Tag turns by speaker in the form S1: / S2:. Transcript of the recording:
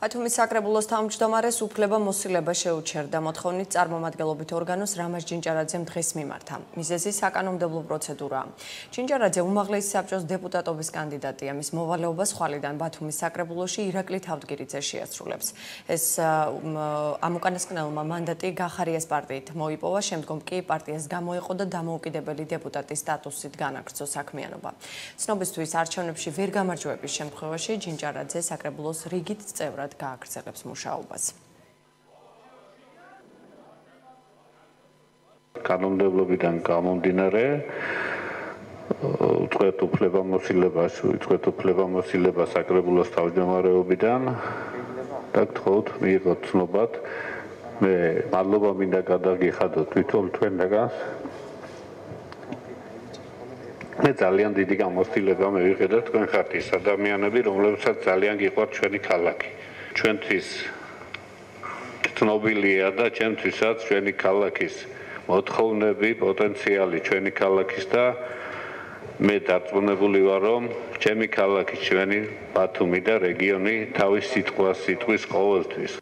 S1: ბათუმის საკრებულოს თავმჯდომარეს უფლება მოსილება შეუჩერდა მოთხოვნით წარმომადგენლობით ორგანოს რამაზ ჯინჭარაძემ დღეს მიმართა. მიზეზი საკანონმდებლო პროცედურაა. ჯინჭარაძე უმაღლესი საბჭოს დეპუტატობის კანდიდატია. მის მოვალეობას ხვალიდან ბათუმის საკრებულოში ირაკლი თავდგირიძე შეასრულებს. ეს ამ უკანასკნელმა მანდატი გახარიას პარტიით მოიპოვა, შემდგომ კი პარტიას გამოეყო და დამოუკიდებელი დეპუტატის სტატუსით განაგრძო საქმიანობა. ცნობისთვის არჩევნებში ვერ გამარჯვების შემთხვევაში ჯინჭარაძე საკრებულოს რიგით წევრად მეტად გააგრძელებს მუშაობას.
S2: კანონმდებლობიდან გამომდინარე უწყვეტ უფლებამოსილებას, უწყვეტ უფლებამოსილებას საკრებულოს თავმჯდომარეობიდან. და გთხოვთ მიიღოთ ცნობად. მე მადლობა მინდა გადაგიხადოთ. თვითონ თქვენგანს მე ძალიან დიდი გამოცდილება მივიღე და თქვენ ხართ ის ადამიანები რომლებსაც ძალიან გიყვართ ჩვენი ქალაქი ჩვენთვის ცნობილია და ჩვენთვისაც ჩვენი ქალაქის მოთხოვნები, პოტენციალი ჩვენი ქალაქის და მე დარწმუნებული ვარ, რომ ჩემი ქალაქი, ჩვენი ბათუმი და რეგიონი თავის სიტყვას სიტყვის ყოველთვის